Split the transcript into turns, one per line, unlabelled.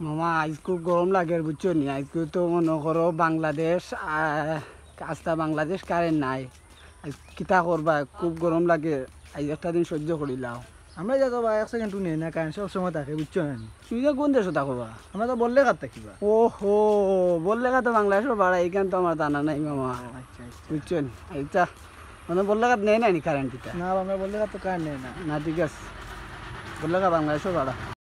মামা আজকে খুব গরম লাগে বুঝছ নি? আজকে তো মনে করো বাংলাদেশ আস্তা বাংলাদেশ কারেন্ট নাই। আজ কিতা করবা খুব গরম লাগে। আজ একটা দিন সহ্য করিলাও
আমরা যা বা এক সেকেন্ড নেই না কারেন্ট সব সময় থাকে বুঝছ না
তুই যে কোন দেশে থাকবা
আমরা তো বললে কার থাকিবা।
ও হো বললে তো বাংলাদেশের বাড়া এইখান তো আমার জানা নাই মামা।
আচ্ছা আচ্ছা।
বুঝছ নি? মানে বললে নেই নাই কারেন্ট
না আমরা বললে কাত তো কারেন্ট নেই না।
না ঠিক আছে। বললে বাংলাদেশের বাড়া